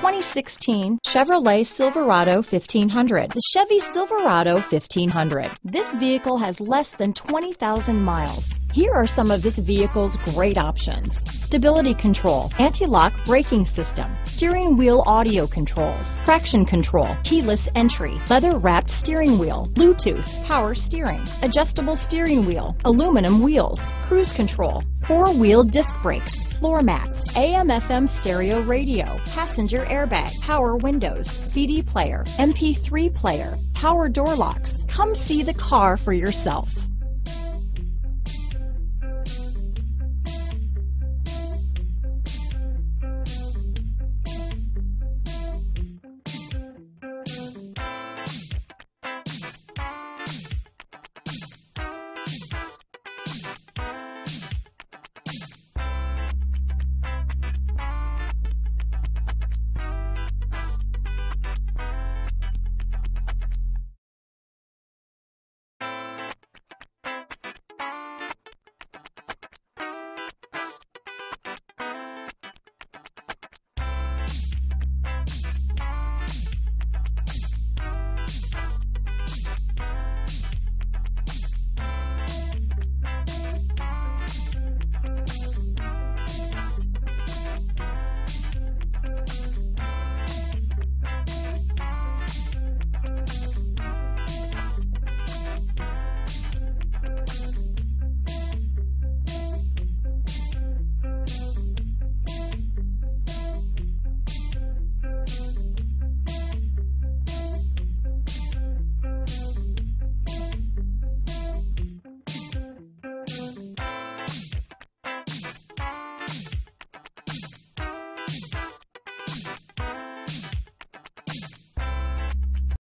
2016 Chevrolet Silverado 1500. The Chevy Silverado 1500. This vehicle has less than 20,000 miles. Here are some of this vehicle's great options. Stability control, anti-lock braking system, steering wheel audio controls, traction control, keyless entry, leather wrapped steering wheel, Bluetooth, power steering, adjustable steering wheel, aluminum wheels, cruise control, four wheel disc brakes, floor mats, AM FM stereo radio, passenger airbag, power windows, CD player, MP3 player, power door locks. Come see the car for yourself.